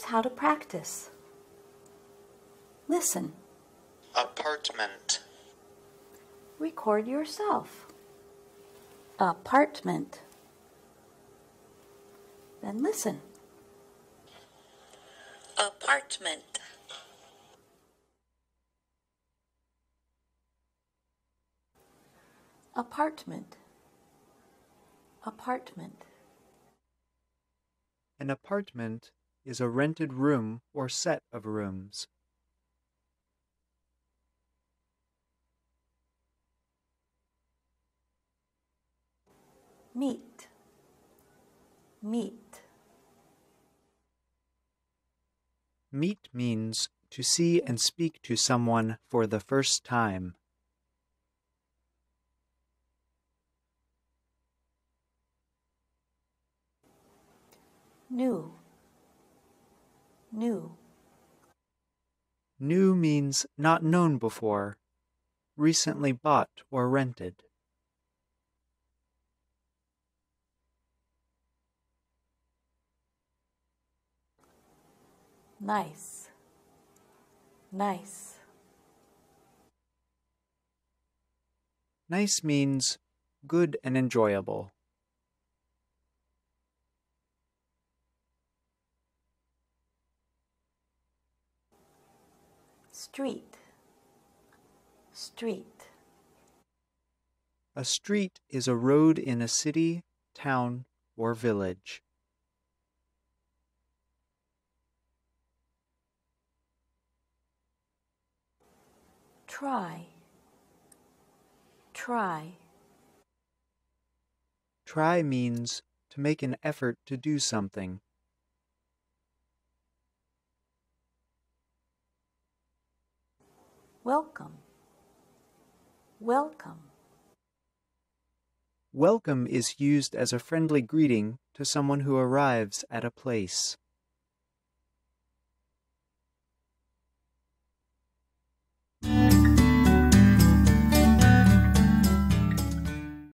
Here's how to practice. Listen. Apartment. Record yourself. Apartment. Then listen. Apartment. Apartment. Apartment. An apartment is a rented room or set of rooms. Meet. Meet. Meet means to see and speak to someone for the first time. New. New. New means not known before, recently bought or rented. Nice. Nice. Nice means good and enjoyable. Street. Street. A street is a road in a city, town, or village. Try. Try. Try means to make an effort to do something. Welcome. Welcome. Welcome is used as a friendly greeting to someone who arrives at a place.